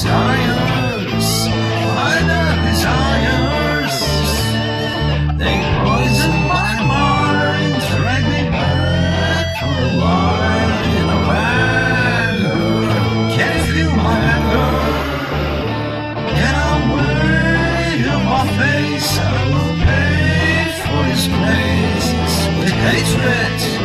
desires, minor desires. They poison my mind, drag me back to the line a anger. Can you feel my anger? Get away from my face, I will pay for his place with hatred.